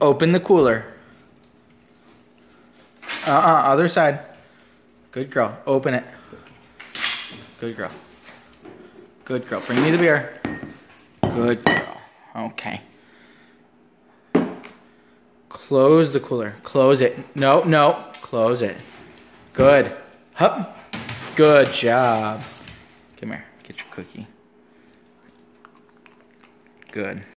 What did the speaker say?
Open the cooler. Uh-uh, other side. Good girl. Open it. Good girl. Good girl. Bring me the beer. Good girl. Okay. Close the cooler. Close it. No, no. Close it. Good. Hup. Good job. Come here. Get your cookie. Good.